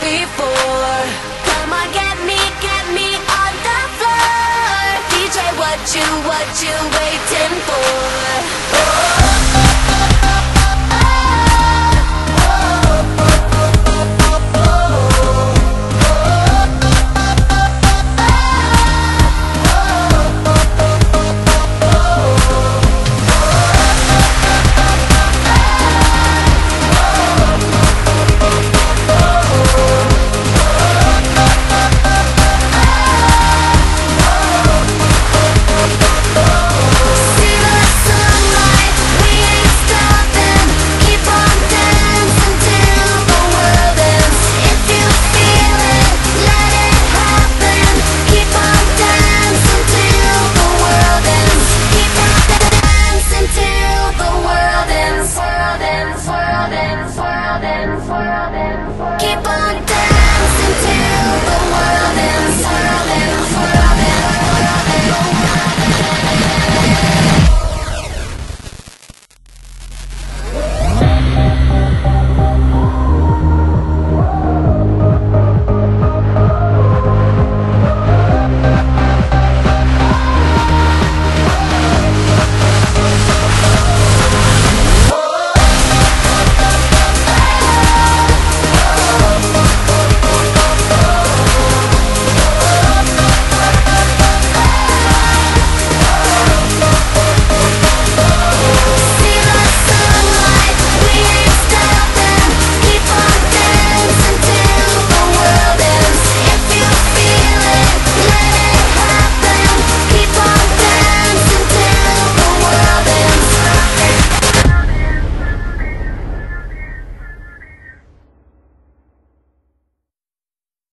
before. Come on, get me, get me on the floor. DJ, what you, what you.